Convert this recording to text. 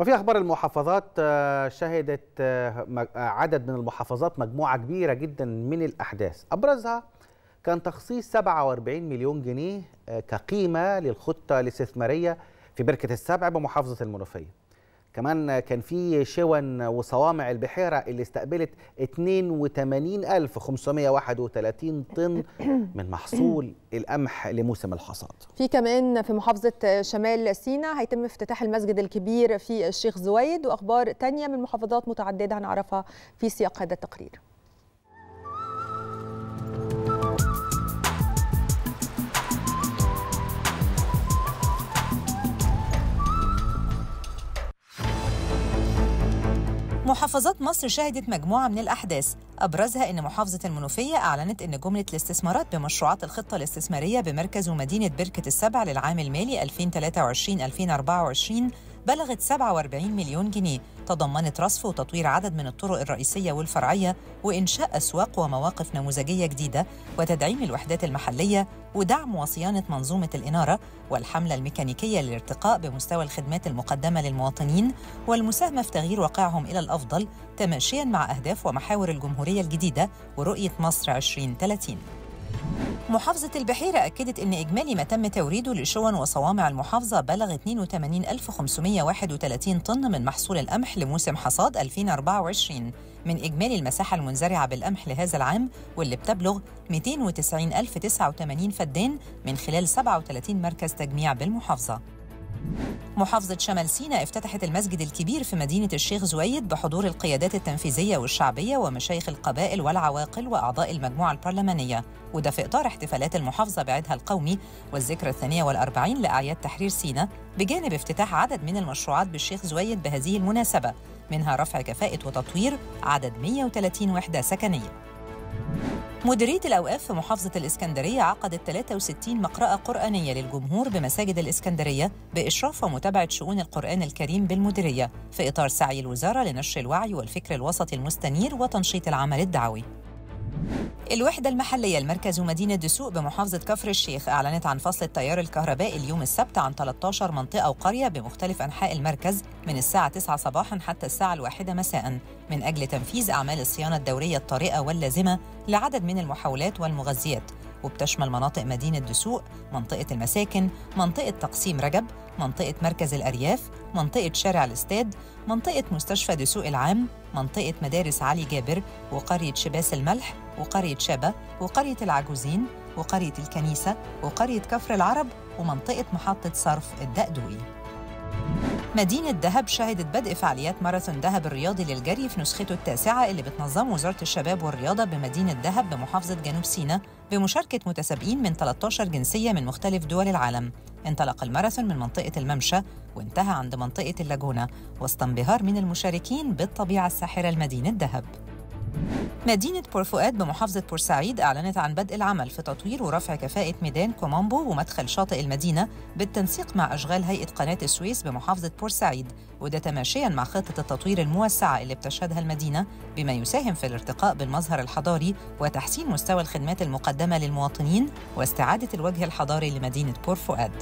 وفي أخبار المحافظات آه، شهدت آه، آه، عدد من المحافظات مجموعة كبيرة جدا من الأحداث. أبرزها كان تخصيص 47 مليون جنيه كقيمة للخطة الاستثمارية في بركة السبع بمحافظة المنوفية. كمان كان في شون وصوامع البحيرة اللي استقبلت 82531 طن من محصول القمح لموسم الحصاد. في كمان في محافظة شمال سيناء هيتم افتتاح المسجد الكبير في الشيخ زويد وأخبار تانية من محافظات متعددة هنعرفها في سياق هذا التقرير. محافظات مصر شهدت مجموعة من الأحداث. أبرزها أن محافظة المنوفية أعلنت أن جملة الاستثمارات بمشروعات الخطة الاستثمارية بمركز ومدينة بركة السبع للعام المالي 2023-2024 بلغت 47 مليون جنيه. تضمنت رصف وتطوير عدد من الطرق الرئيسية والفرعية وإنشاء أسواق ومواقف نموذجية جديدة وتدعيم الوحدات المحلية ودعم وصيانة منظومة الإنارة والحملة الميكانيكية للارتقاء بمستوى الخدمات المقدمة للمواطنين والمساهمة في تغيير واقعهم إلى الأفضل تماشياً مع أهداف ومحاور الجمهورية الجديدة ورؤية مصر 2030 محافظة البحيرة أكدت أن إجمالي ما تم توريده لشون وصوامع المحافظة بلغ 82531 طن من محصول القمح لموسم حصاد 2024 من إجمالي المساحة المنزرعة بالقمح لهذا العام واللي بتبلغ 290089 فدان من خلال 37 مركز تجميع بالمحافظة. محافظة شمال سيناء افتتحت المسجد الكبير في مدينة الشيخ زويد بحضور القيادات التنفيذية والشعبية ومشايخ القبائل والعواقل وأعضاء المجموعة البرلمانية. وده في إطار احتفالات المحافظة بعيدها القومي والذكرى الثانية والأربعين لأعياد تحرير سيناء بجانب افتتاح عدد من المشروعات بالشيخ زويد بهذه المناسبة منها رفع كفاءة وتطوير عدد 130 وحدة سكنية. مديرية الأوقاف في محافظة الإسكندرية عقدت 63 مقرأة قرآنية للجمهور بمساجد الإسكندرية بإشراف ومتابعة شؤون القرآن الكريم بالمديرية في إطار سعي الوزارة لنشر الوعي والفكر الوسطي المستنير وتنشيط العمل الدعوي. الوحدة المحلية المركز مدينة دسوق بمحافظة كفر الشيخ أعلنت عن فصل التيار الكهربائي اليوم السبت عن 13 منطقة وقرية بمختلف أنحاء المركز من الساعة 9 صباحا حتى الساعة الواحدة مساء. من أجل تنفيذ أعمال الصيانة الدورية الطارئة واللازمة لعدد من المحاولات والمغذيات. وبتشمل مناطق مدينة دسوق، منطقة المساكن، منطقة تقسيم رجب، منطقة مركز الأرياف، منطقة شارع الاستاد، منطقة مستشفى دسوق العام، منطقة مدارس علي جابر، وقرية شباس الملح، وقرية شبا، وقرية العجوزين، وقرية الكنيسة، وقرية كفر العرب، ومنطقة محطة صرف الدقدوي. مدينة دهب شهدت بدء فعاليات ماراثون دهب الرياضي للجري في نسخته التاسعة اللي بتنظمه وزارة الشباب والرياضة بمدينة دهب بمحافظة جنوب سيناء بمشاركة متسابقين من 13 جنسية من مختلف دول العالم. انطلق الماراثون من منطقة الممشى وانتهى عند منطقة اللاجونة وسط انبهار من المشاركين بالطبيعة الساحرة لمدينة دهب. مدينة بورفؤاد بمحافظة بورسعيد أعلنت عن بدء العمل في تطوير ورفع كفاءة ميدان كومامبو ومدخل شاطئ المدينة بالتنسيق مع أشغال هيئة قناة السويس بمحافظة بورسعيد وده تماشيا مع خطة التطوير الموسعة اللي بتشهدها المدينة بما يساهم في الارتقاء بالمظهر الحضاري وتحسين مستوى الخدمات المقدمة للمواطنين واستعادة الوجه الحضاري لمدينة بورفؤاد